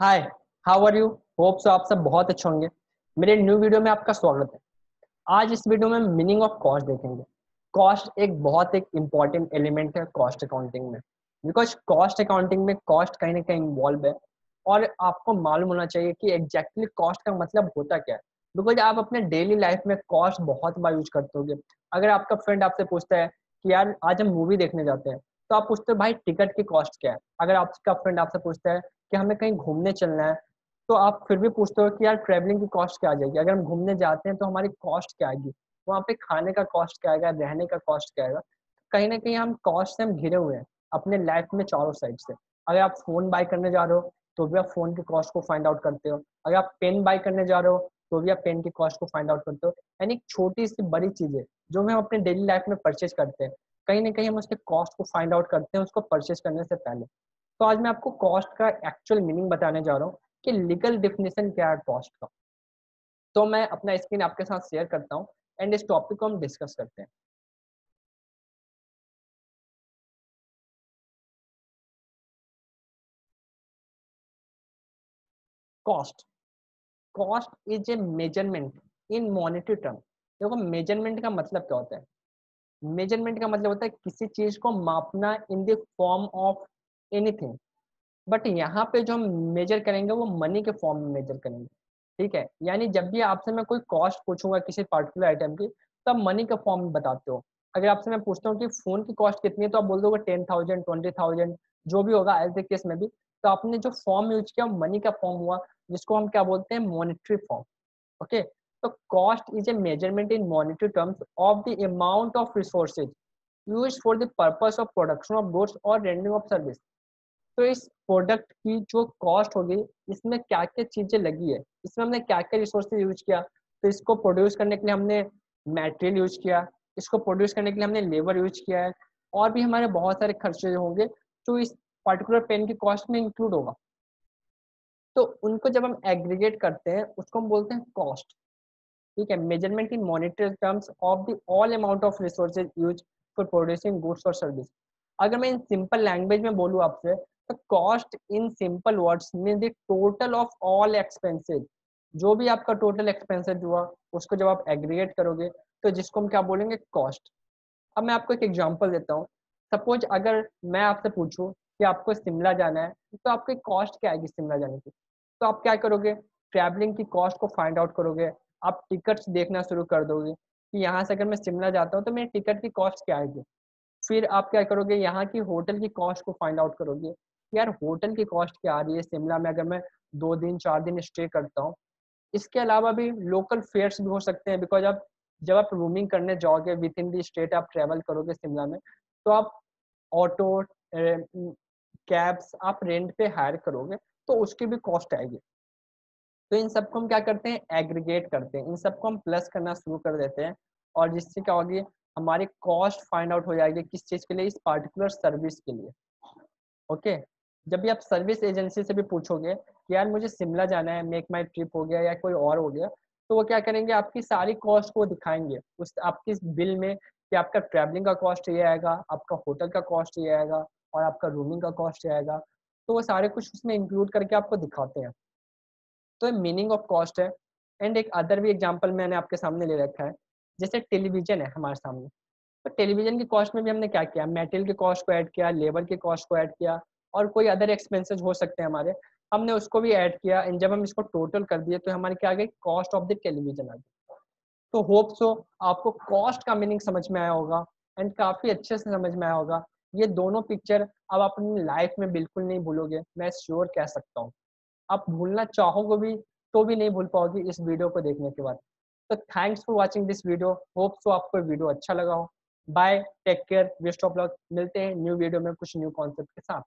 Hi how are you hope so आप सब बहुत अच्छे होंगे। मेरे न्यू वीडियो में आपका स्वागत है। आज इस वीडियो में मीनिंग ऑफ़ कॉस्ट देखेंगे। कॉस्ट एक बहुत एक इंपॉर्टेंट एलिमेंट है कॉस्ट अकाउंटिंग में। बिकॉज़ कॉस्ट अकाउंटिंग में कॉस्ट कहीं ना कहीं इन्वॉल्व है। और आपको मालूम होना चाहिए कि एग्जैक्टली exactly कॉस्ट का मतलब होता क्या है। बिकॉज़ आप अपने डेली लाइफ में कॉस्ट बहुत बार यूज़ करते होगे। अगर आपका फ्रेंड आपसे पूछता है कि यार आज हम मूवी देखने जाते हैं। तो आप पूछते हो, भाई, टिकट की कॉस्ट क्या है? अगर आपका फ्रेंड आपसे पूछता है कि, हमें कहीं घूमने चलना है तो आप फिर भी पूछते हो कि, यार ट्रैवलिंग की कॉस्ट क्या आ जाएगी? अगर हम घूमने जाते हैं तो हमारी कॉस्ट क्या आएगी? वहाँ पे खाने का कॉस्ट क्या आएगा? रहने का कॉस्ट क्या आएगा? कहीं ना कहीं हम कॉस्ट से हम घिरे हुए हैं, अपने लाइफ में चारों साइड से। अगर आप फ़ोन बाय करने जा रहे हो तो भी आप फ़ोन की कॉस्ट को फाइंड आउट करते हो। अगर आप पेन बाय करने जा रहे हो तो भी आप पेन की कॉस्ट को फाइंड आउट करते हो। यानी छोटी सी बड़ी चीज़ें जो हम अपने डेली लाइफ में परचेज करते हैं। कहीं ना कहीं हम उसके कॉस्ट को फाइंड आउट करते हैं, उसको परचेज करने से पहले। तो आज मैं आपको कॉस्ट का एक्चुअल मीनिंग बताने जा रहा हूँ कि लीगल डिफिनेशन क्या है कॉस्ट का। तो मैं अपना स्क्रीन आपके साथ शेयर करता हूँ एंड इस टॉपिक को हम डिस्कस करते हैं। Cost cost is a measurement in monetary term देखो मेज़रमेंट का मतलब क्या होता है? मेज़रमेंट का मतलब होता है किसी चीज़ को मापना in the form of anything but यहाँ पे जो हम मेजर करेंगे, वो मनी के फॉर्म में मेजर करेंगे। ठीक है? यानी जब भी आपसे मैं कोई कॉस्ट पूछूँगा किसी पर्टिकुलर आइटम की तो आप मनी के फॉर्म में बताते हो। अगर आपसे मैं पूछता हूँ कि फ़ोन की कॉस्ट कितनी है तो आप बोल दोगे टेन थाउज़ेंड ट्वेंटी थाउज़ेंड जो भी होगा एज ए केस में भी। तो आपने जो फॉर्म यूज़ किया मनी का फॉर्म हुआ, जिसको हम क्या बोलते हैं मॉनिटरी फॉर्म ओके तो cost is a measurement in monetary terms of the amount of resources use for the purpose of production of goods और रेंडिंग ऑफ़ सर्विस तो इस प्रोडक्ट की जो कॉस्ट होगी, इसमें क्या क्या चीज़ें लगी है? इसमें हमने क्या क्या रिसोर्सेज यूज़ किया? तो इसको प्रोड्यूस करने के लिए हमने मटेरियल यूज़ किया। इसको प्रोड्यूस करने के लिए हमने लेबर यूज़ किया है। और भी हमारे बहुत सारे खर्चे होंगे जो इस पर्टिकुलर पेन की कॉस्ट में इंक्लूड होगा। तो उनको जब हम एग्रीगेट करते हैं, उसको हम बोलते हैं कॉस्ट ठीक है measurement in monetary terms of the all amount of resources use for producing goods और सर्विस अगर मैं इन सिंपल लैंग्वेज में बोलूँ आपसे तो cost in simple words mean the total of all expenses जो भी आपका टोटल एक्सपेंसेस हुआ, उसको जब आप एग्रीगेट करोगे तो जिसको हम क्या बोलेंगे? कॉस्ट अब मैं आपको एक एग्ज़ाम्पल देता हूँ। सपोज़ अगर मैं आपसे पूछूँ कि आपको शिमला जाना है तो आपकी कॉस्ट क्या आएगी शिमला जाने की? तो आप क्या करोगे? ट्रैवलिंग की कॉस्ट को फाइंड आउट करोगे। आप टिकट्स देखना शुरू कर दोगे कि यहाँ से अगर मैं शिमला जाता हूँ तो मेरी टिकट की कॉस्ट क्या आएगी फिर आप क्या करोगे? यहाँ की होटल की कॉस्ट को फाइंड आउट करोगे यार होटल की कॉस्ट क्या आ रही है शिमला में अगर मैं दो दिन, चार दिन स्टे करता हूँ। इसके अलावा भी लोकल फेयर्स भी हो सकते हैं बिकॉज़ आप जब आप रूमिंग करने जाओगे विद इन दी स्टेट आप ट्रेवल करोगे शिमला में तो आप ऑटो कैब्स आप रेंट पे हायर करोगे तो उसकी भी कॉस्ट आएगी। तो इन सबको हम क्या करते हैं? एग्रीगेट करते हैं। इन सबको हम प्लस करना शुरू कर देते हैं और जिससे क्या होगी हमारी कॉस्ट फाइंड आउट हो जाएगी किस चीज़ के लिए? इस पार्टिकुलर सर्विस के लिए। ओके जब भी आप सर्विस एजेंसी से भी पूछोगे कि यार मुझे शिमला जाना है मेक माई ट्रिप हो गया या कोई और हो गया तो वो क्या करेंगे? आपकी सारी कॉस्ट को दिखाएँगे। उस आपकी बिल में कि आपका ट्रैवलिंग का कॉस्ट ये आएगा, आपका होटल का कॉस्ट ये आएगा और आपका रूमिंग का कॉस्ट ये आएगा। तो वो सारे कुछ उसमें इंक्लूड करके आपको दिखाते हैं। तो मीनिंग ऑफ़ कॉस्ट है। एंड एक अदर भी एग्ज़ाम्पल मैंने आपके सामने ले रखा है, जैसे टेलीविज़न है हमारे सामने। तो टेलीविज़न की कॉस्ट में भी हमने क्या किया? मेटेरियल की कॉस्ट को ऐड किया लेबर की कॉस्ट को ऐड किया और कोई अदर एक्सपेंसेस हो सकते हैं हमारे। हमने उसको भी ऐड किया एंड जब हम इसको टोटल कर दिए तो हमारे क्या आ गई कॉस्ट ऑफ़ द टेलीविज़न आ गई तो होप सो आपको कॉस्ट का मीनिंग समझ में आया होगा एंड काफ़ी अच्छे से समझ में आया होगा। ये दोनों पिक्चर अब अपनी लाइफ में बिल्कुल नहीं भूलोगे, मैं श्योर कह सकता हूँ। आप भूलना चाहोगे भी तो भी नहीं भूल पाओगे इस वीडियो को देखने के बाद। तो thanks for watching this video hope so आपको वीडियो अच्छा लगा हो। Bye take care best of luck मिलते हैं न्यू वीडियो में कुछ न्यू कॉन्सेप्ट के साथ।